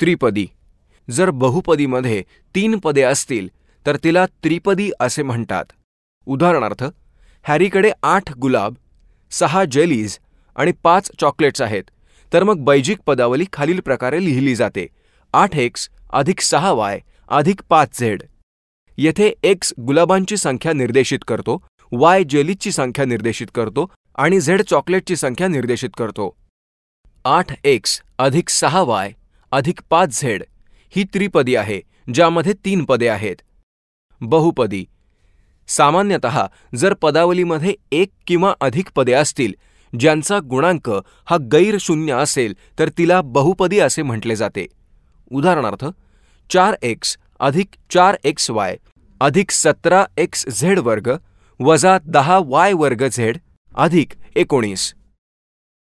त्रिपदी. जर बहुपदीमध्ये तीन पदे असतील तर तिला त्रिपदी असे म्हणतात. उदाहरणार्थ हॅरीकडे आठ गुलाब सहा जेलीज आणि पाच चॉकलेट्स आहेत तर मग बैजिक पदावली खालील प्रकारे लिहिली जाते. आठ एक्स अधिक सहा वाय अधिक पाच झेड. येथे एक्स गुलाबांची संख्या निर्देशित करतो वाय जेलीजची संख्या निर्देशित करतो आणि झेड चॉकलेटची संख्या निर्देशित करतो. आठ एक्स अधिक सहा वाय अधिक पाच झेड ही त्रिपदी आहे ज्यामध्ये तीन पदे आहेत. बहुपदी. सामान्यतः जर पदावलीमध्ये एक किंवा अधिक पदे असतील ज्यांचा गुणांक हा गैरशून्य असेल तर तिला बहुपदी असे म्हटले जाते. उदाहरणार्थ चार एक्स अधिक चार एक्स वाय अधिक सतरा एक्स झेड वर्ग वजा दहा वाय वर्ग झेड अधिक एकोणीस.